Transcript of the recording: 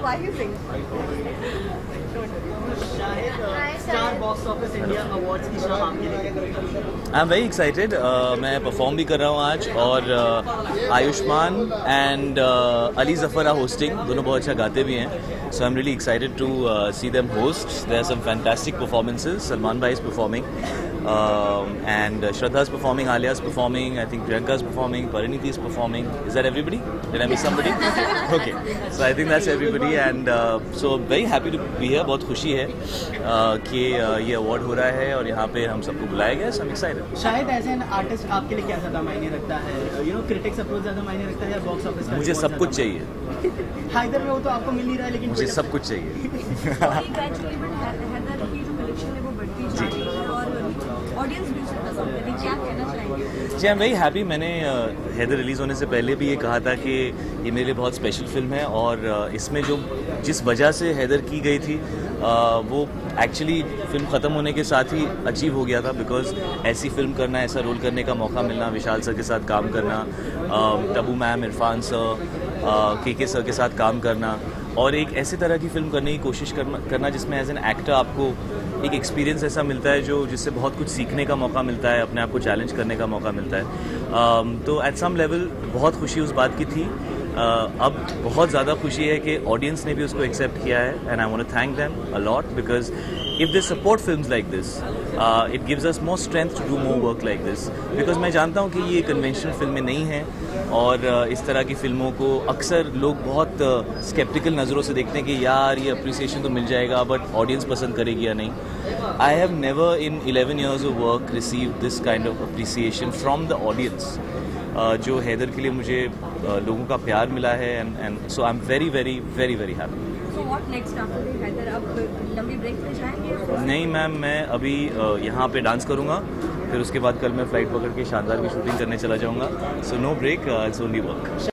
Why you sing? Star Box Office India Awards की शाम आपके लिए आई एम वेरी एक्साइटेड मैं परफॉर्म भी कर रहा हूँ आज और Ayushmann and Ali Zafar are hosting दोनों बहुत अच्छा गाते भी हैं. So I am really excited to see them host there some fantastic performances Salman भाई is performing and Shraddha is performing Alia is performing I think Priyanka is performing Parineeti is performing is are everybody somebody okay so I think that's everybody and so very happy to be है बहुत खुशी है कि ये award हो रहा है और यहाँ पे हम सबको बुलाया गया सो एम एक्साइटेड शायद एज एन आर्टिस्ट आपके लिए क्या ज़्यादा मायने रखता है? यू नो क्रिटिक्स अप्रोच ज़्यादा मायने रखता है या बॉक्स ऑफ़िस मुझे सब कुछ चाहिए। हाइदर में वो तो आपको मिल नहीं रहा है लेकिन मुझे सब कुछ चाहिए Gradually, but हैदर की जो कलेक्शन है वो बढ़ती जा रही है और ऑडियंस भी उसे पसंद करें क्या कहना चाहेंगे जी आई एम वेरी हैप्पी मैंने हैदर रिलीज़ होने से पहले भी ये कहा था कि ये मेरे लिए बहुत स्पेशल फ़िल्म है और इसमें जो, जिस वजह से हैदर की गई थी वो एक्चुअली फ़िल्म ख़त्म होने के साथ ही अचीव हो गया था बिकॉज़ ऐसी फ़िल्म करना, ऐसा रोल करने का मौका मिलना, विशाल सर के साथ काम करना टबू मैम इरफान सर के के सर के साथ काम करना और एक ऐसे तरह की फ़िल्म करने की कोशिश करना करना जिसमें एज एन एक्टर आपको एक एक्सपीरियंस ऐसा मिलता है जो जिससे बहुत कुछ सीखने का मौका मिलता है अपने आप को चैलेंज करने का मौका मिलता है। Um, तो एट सम लेवल बहुत खुशी उस बात की थी। Uh, अब बहुत ज़्यादा खुशी है कि ऑडियंस ने भी उसको एक्सेप्ट किया है and I want thank them a lot because if they support film like this it gives us more strength to do more work like this because मैं जानता हूँ कि ये कन्वेंशनल फ़िल्में नहीं हैं और uh, इस तरह की फ़िल्मों को अक्सर लोग बहुत स्केप्टिकल uh, नज़रों से देखते हैं कि यार ये अप्रिसिएशन तो मिल जाएगा बट ऑडियंस पसंद करेगी या नहीं। I have never in eleven years of work receive this kind of appreciation from the audience जो हैदर के लिए मुझे uh, लोगों का प्यार मिला है and and so I am very very very very happy नहीं मैम मैं अभी यहाँ पे डांस करूँगा, फिर उसके बाद कल मैं फ़्लाइट पकड़ के शानदार की शूटिंग करने चला जाऊँगा। So no break it's only work